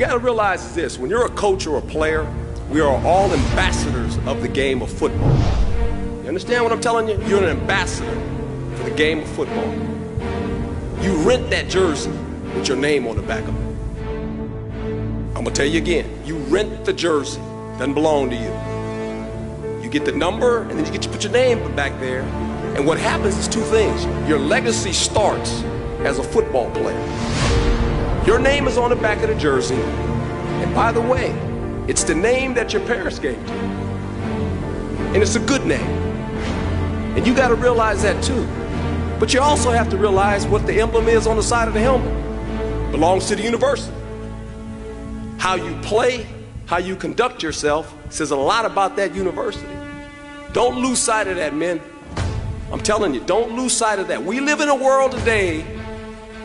got to realize is this when you're a coach or a player, we are all ambassadors of the game of football. You understand what I'm telling you? You're an ambassador for the game of football. You rent that jersey with your name on the back of it. I'm gonna tell you again. You rent the jersey, doesn't belong to you. You get the number, and then you get to put your name back there. And what happens is two things. Your legacy starts as a football player. Your name is on the back of the jersey. And by the way, it's the name that your parents gave you. And it's a good name. And you got to realize that too. But you also have to realize what the emblem is on the side of the helmet. Belongs to the university. How you play, how you conduct yourself says a lot about that university. Don't lose sight of that, men. I'm telling you, don't lose sight of that. We live in a world today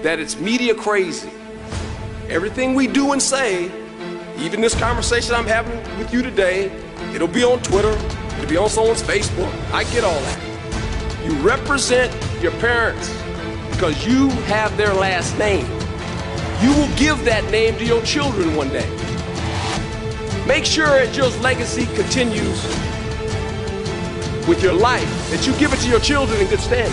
that it's media crazy. Everything we do and say, even this conversation I'm having with you today, it'll be on Twitter, it'll be on someone's Facebook. I get all that. You represent your parents because you have their last name. You will give that name to your children one day. Make sure that your legacy continues with your life, that you give it to your children in good standing.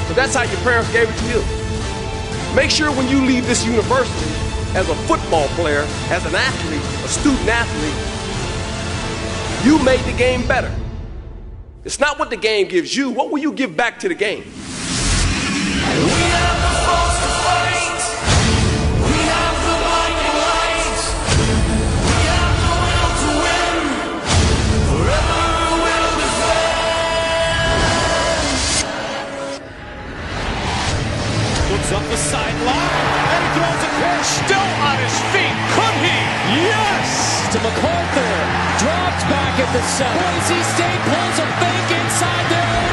Because that's how your parents gave it to you. Make sure when you leave this university as a football player, as an athlete, a student athlete, you made the game better. It's not what the game gives you. What will you give back to the game? Up the sideline, he throws a pitch. Still on his feet. Could he? Yes! to MacArthur. Dropped back at the center. Boise State pulls a fake inside their own 10.